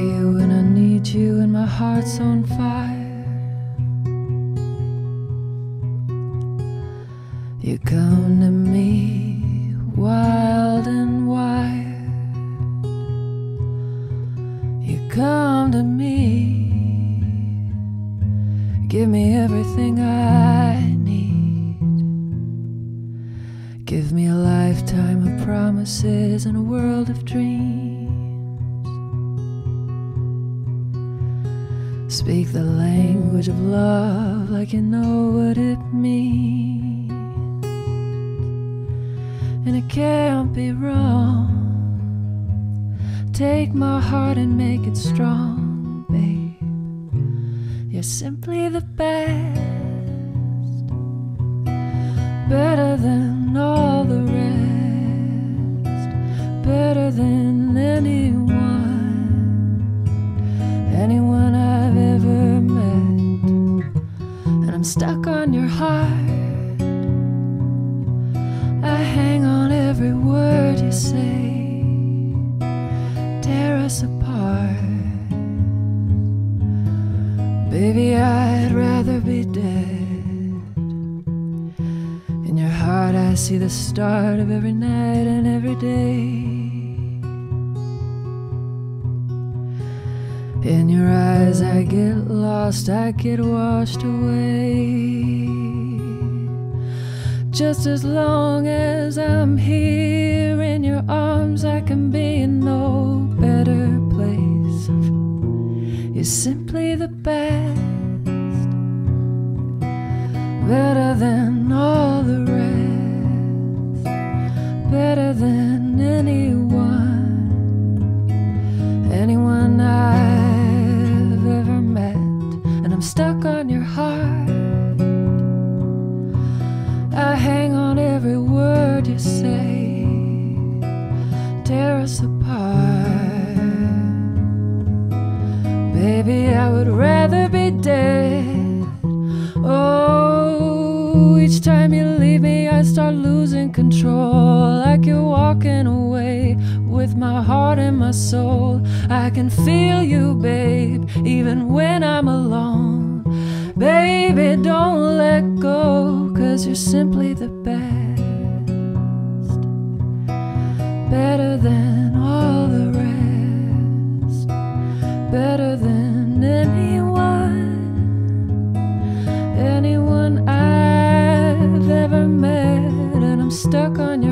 you when I need you and my heart's on fire. You come to me wild and wild. You come to me, give me everything I need. Give me a lifetime of promises and a world of dreams. Speak the language of love like you know what it means. And it can't be wrong. Take my heart and make it strong, babe. You're simply the best. Better than all the rest. Better than anyone. I'm stuck on your heart. I hang on every word you say. Tear us apart. Baby, I'd rather be dead. In your heart, I see the start of every night and every day. In your eyes, I get lost, I get washed away. Just as long as I'm here in your arms, I can be in no better place. You're simply the best, better than you say, tear us apart. Baby, I would rather be dead. Oh, each time you leave me, I start losing control. Like you're walking away with my heart and my soul. I can feel you, babe, even when I'm alone. Baby, don't let go, cause you're simply the best. Better than all the rest. Better than anyone. Anyone I've ever met. And I'm stuck on your